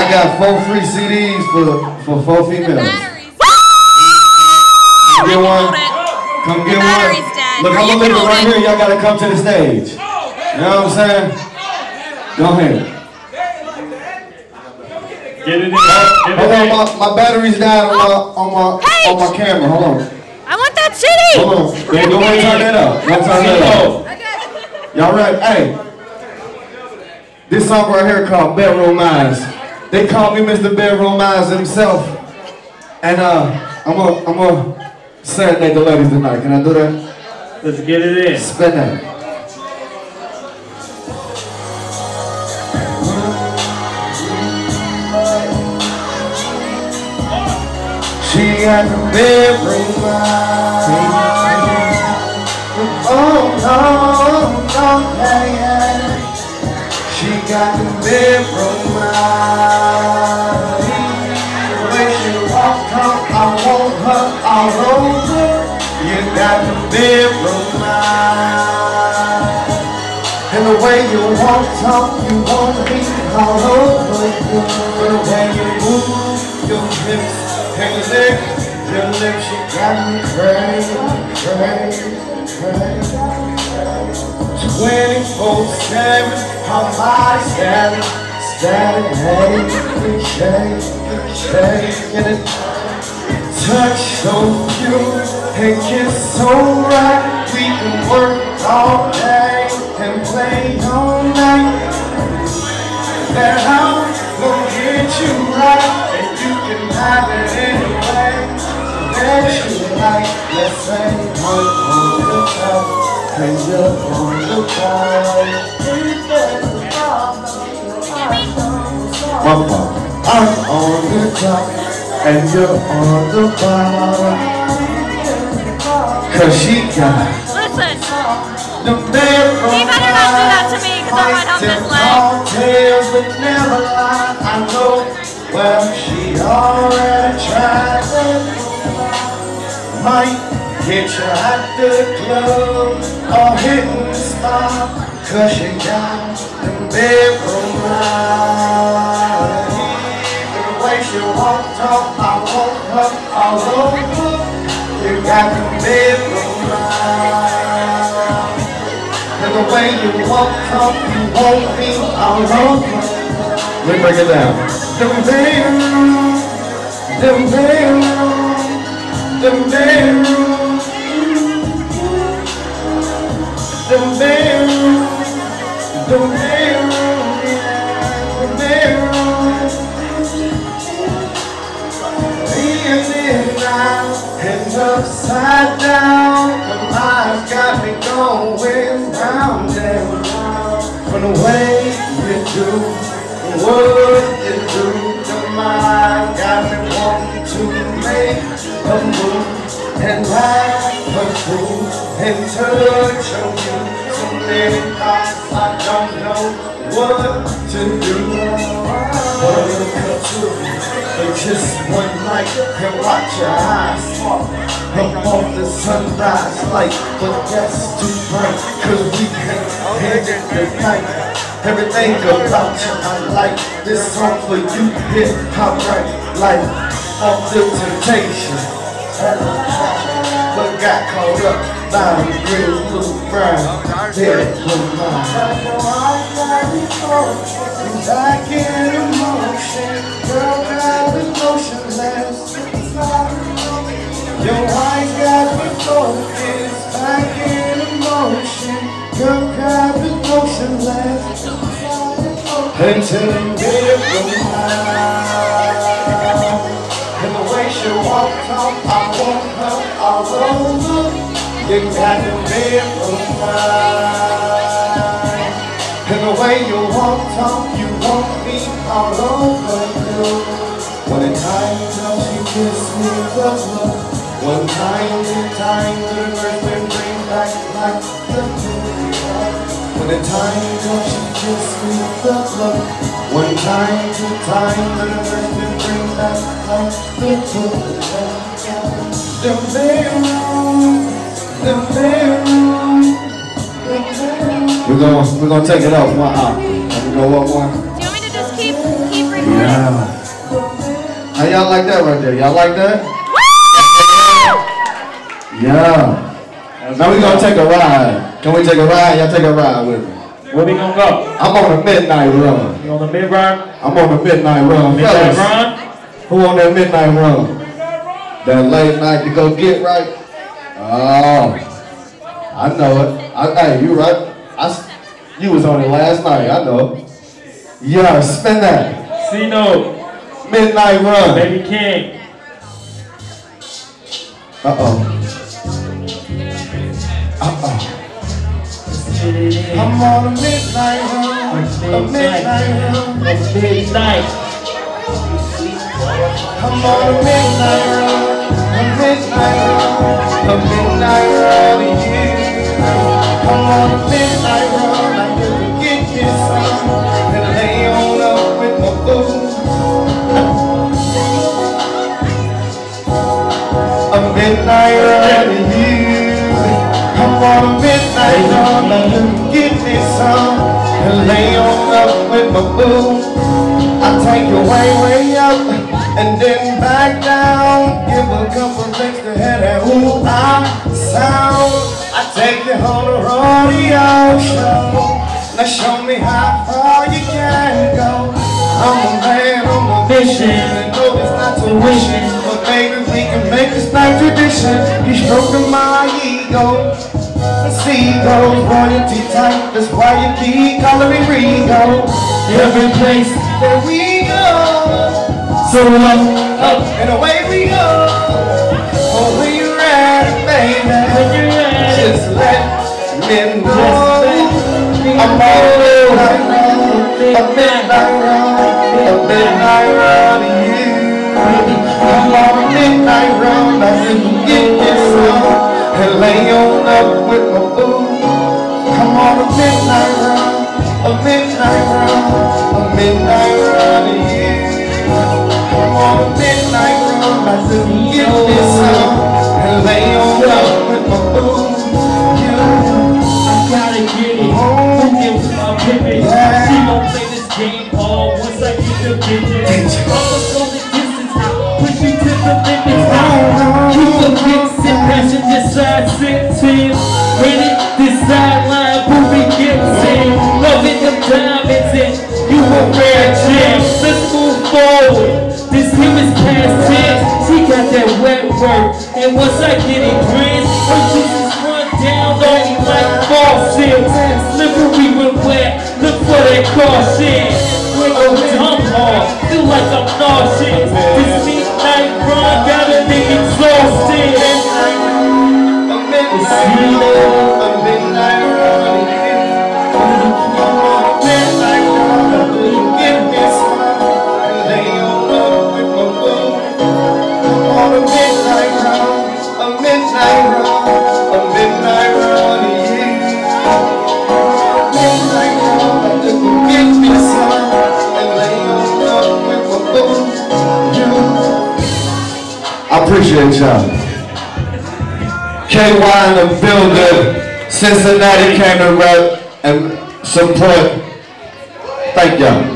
I got four free CDs for, for four females. Come get one. Come get one. Look, I'm gonna leave it right here. Y'all gotta come to the stage. You know what I'm saying? Go ahead. Get it in. Hold on, my, my battery's down on my on my on my camera. Hold on. I want that city. Hold on. Yeah, go ahead and turn that up. Don't turn that up. Y'all ready? Hey. This song right here called Bedroom Eyes. They call me Mr. Bedroom Eyes himself. And uh, I'm gonna I'm gonna serenade the ladies tonight. Can I do that? Let's get it in. Spin that. She got the bedroom eyes. Oh, no, no, yeah, yeah. She got the bedroom. The way. You walk, talk, you want me all over you. The way you move your hips and your lips, your lips, you got me crazy, crazy, crazy. 24-7, her body static, static, hey, shake, it. Touch so pure and kiss so right. We can work all day and play all night. That house will get you right, and you can have it anyway that you like. Let's say I'm on the top, and you're on the bottom. And you're on the bottom. Cause she got Listen, the bedroom He better not do that to me, 'cause I might help his leg. Tales never lie. I know well she already tried. Might get you at the club or hitting the spot. Cause she got the bedroom you walk, talk, you want me all over. Let me break it down. Them bedroom, them bedroom, them bedroom, them bedroom, them upside down, my mind's got me going a and touch you. So many thoughts I don't know what to do. Wanna come to but just one night and watch your eyes fall on the sunrise light. But that's too bright, cause we can't handle the night. Everything about you I like. This song for you, hit hop right like off the temptation. Got caught up by the green, blue, brown, dead blue Back in emotion, girl got. Your eyes got me You got bedroom mind. And the way you walk, talk, you want me all over you. When the time comes, you kiss me the look. One time, two time, the first and bring back like the When the time comes, you kiss me the look. One time, two time, the first and bring back like the bedroom, the bedroom. We're gonna we're gonna take it off one out. Let me go up one. do you want me to just keep keep recording? Yeah. How y'all like that right there? Y'all like that? Yeah. Now we gonna take a ride. Can we take a ride? Y'all take a ride with me. Where we gonna go? I'm on a midnight run. You on the mid run? I'm on a midnight run. Midnight Fellas, run? who on that midnight run? That late night to go get right? Oh, I know it. I, hey, you right. I, you was on it last night. I know. Yeah, spin that. C-No, Midnight run. Baby King. Uh-oh. I'm on a midnight run. A midnight run. Midnight. I'm on a midnight run. A midnight run. A midnight run. Yeah. I'm on a midnight run. I can get this sun and lay on up with my boo. A midnight run. Yeah. I'm on a midnight run. I can get this sun and lay on up with my boo. I take you way, way up and then back down. Give a couple things to head that ooh ah sound. I take you on a rodeo show. Now show me how far you can go. I'm a man on a mission, and no, it's not tuition, but maybe we can make this night tradition. You stroking my ego. Seagulls, royalty type, that's why you keep calling me Rigo. Every place that we so up, up, and away we go. Oh, when you're ready, baby, just let me know. I'm on a midnight run, a midnight run, a midnight run, yeah. I'm on a midnight run, I can get this song and lay on up with my boo. Come on a midnight run, a midnight run, a midnight run, yeah. On midnight run, I can get this song and lay on up with my boo. Is past tense. She got that wet work. And once I get it grins, her juices run down on me like faucets. Slippery when wet, look for that caution. A dumb hard, feel like I'm nauseous. This midnight run got a nigga exhausted. A midnight appreciate y'all. KY in the building. Cincinnati came to rep and support. Thank y'all.